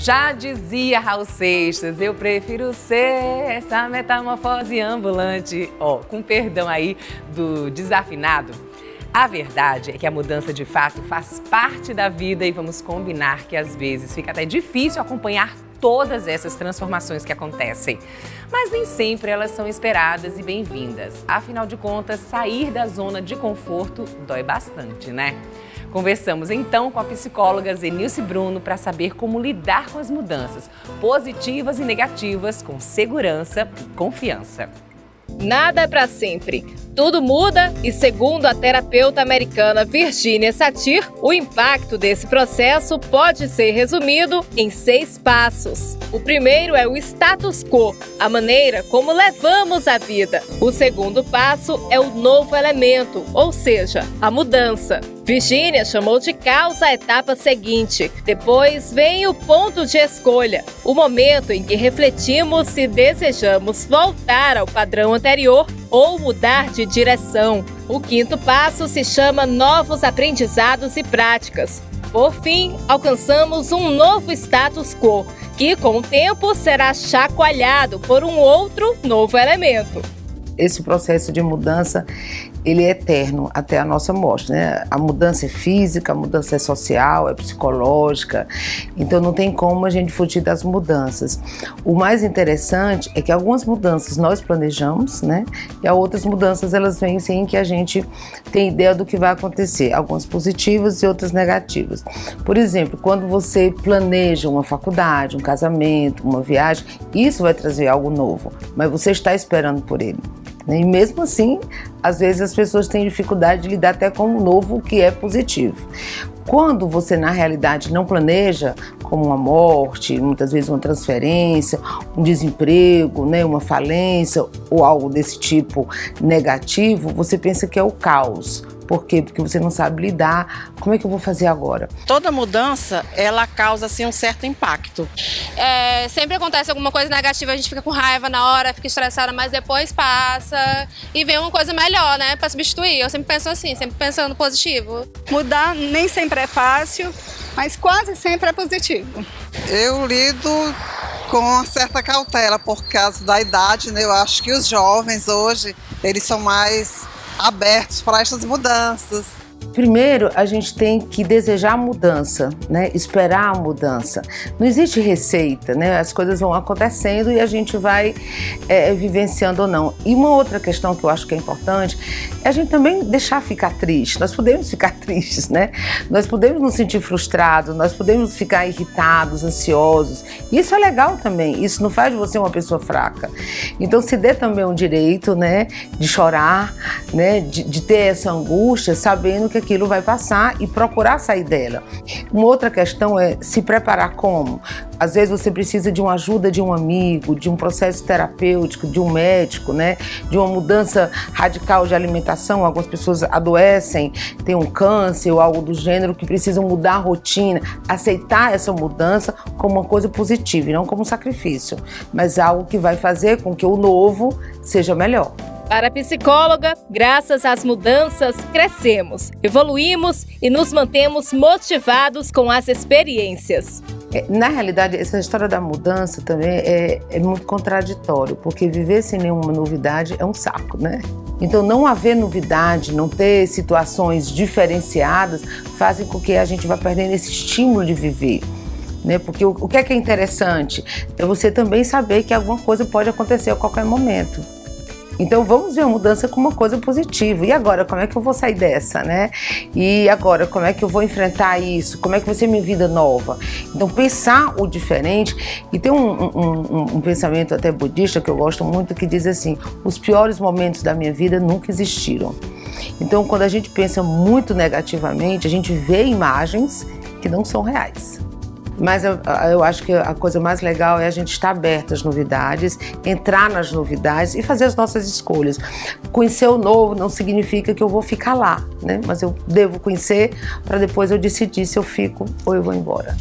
Já dizia Raul Seixas, eu prefiro ser essa metamorfose ambulante. Ó, oh, com perdão aí do desafinado. A verdade é que a mudança de fato faz parte da vida e vamos combinar que às vezes fica até difícil acompanhar todas essas transformações que acontecem. Mas nem sempre elas são esperadas e bem-vindas. Afinal de contas, sair da zona de conforto dói bastante, né? Conversamos então com a psicóloga Zenilce Bruno para saber como lidar com as mudanças, positivas e negativas, com segurança e confiança. Nada é para sempre. Tudo muda e, segundo a terapeuta americana Virginia Satir, o impacto desse processo pode ser resumido em seis passos. O primeiro é o status quo, a maneira como levamos a vida. O segundo passo é o novo elemento, ou seja, a mudança. Virginia chamou de causa a etapa seguinte. Depois vem o ponto de escolha, o momento em que refletimos se desejamos voltar ao padrão anterior ou mudar de direção. O quinto passo se chama novos aprendizados e práticas. Por fim, alcançamos um novo status quo, que com o tempo será chacoalhado por um outro novo elemento. Esse processo de mudança ele é eterno até a nossa morte, né? A mudança é física, a mudança é social, é psicológica, então não tem como a gente fugir das mudanças. O mais interessante é que algumas mudanças nós planejamos, né? E outras mudanças elas vêm sem que a gente tenha ideia do que vai acontecer, algumas positivas e outras negativas. Por exemplo, quando você planeja uma faculdade, um casamento, uma viagem, isso vai trazer algo novo, mas você está esperando por ele. Né? E mesmo assim, às vezes as pessoas têm dificuldade de lidar até com o novo que é positivo. Quando você na realidade não planeja, como uma morte, muitas vezes uma transferência, um desemprego, né, uma falência ou algo desse tipo negativo, você pensa que é o caos. Por quê? Porque você não sabe lidar. Como é que eu vou fazer agora? Toda mudança, ela causa assim um certo impacto. É, sempre acontece alguma coisa negativa, a gente fica com raiva na hora, fica estressada, mas depois passa e vem uma coisa melhor, né, para substituir. Eu sempre penso assim, sempre pensando positivo. Mudar nem sempre é fácil, mas quase sempre é positivo. Eu lido com uma certa cautela por causa da idade, né? Eu acho que os jovens hoje, eles são mais abertos para essas mudanças. Primeiro, a gente tem que desejar mudança, né? Esperar a mudança. Não existe receita, né? As coisas vão acontecendo e a gente vai é, vivenciando ou não. E uma outra questão que eu acho que é importante é a gente também deixar ficar triste. Nós podemos ficar tristes, né? Nós podemos nos sentir frustrados, nós podemos ficar irritados, ansiosos. Isso é legal também. Isso não faz de você uma pessoa fraca. Então, se dê também o direito, né, de chorar, né, de, de ter essa angústia, sabendo que aquilo vai passar e procurar sair dela. Uma outra questão é se preparar como? Às vezes você precisa de uma ajuda de um amigo, de um processo terapêutico, de um médico, né? De uma mudança radical de alimentação. Algumas pessoas adoecem, têm um câncer ou algo do gênero que precisam mudar a rotina, aceitar essa mudança como uma coisa positiva e não como um sacrifício, mas algo que vai fazer com que o novo seja melhor. Para a psicóloga, graças às mudanças, crescemos, evoluímos e nos mantemos motivados com as experiências. É, na realidade, essa história da mudança também é, é, muito contraditório, porque viver sem nenhuma novidade é um saco, né? Então, não haver novidade, não ter situações diferenciadas, fazem com que a gente vá perdendo esse estímulo de viver. Né? Porque o, o que é que é interessante? É você também saber que alguma coisa pode acontecer a qualquer momento. Então vamos ver a mudança como uma coisa positiva. E agora, como é que eu vou sair dessa, né? E agora, como é que eu vou enfrentar isso? Como é que vai ser minha vida nova? Então pensar o diferente. E tem um, um, um pensamento até budista que eu gosto muito que diz assim: os piores momentos da minha vida nunca existiram. Então, quando a gente pensa muito negativamente, a gente vê imagens que não são reais. Mas eu, eu, acho que a coisa mais legal é a gente estar aberto às novidades, entrar nas novidades e fazer as nossas escolhas. Conhecer o novo não significa que eu vou ficar lá, né? Mas eu devo conhecer para depois eu decidir se eu fico ou eu vou embora.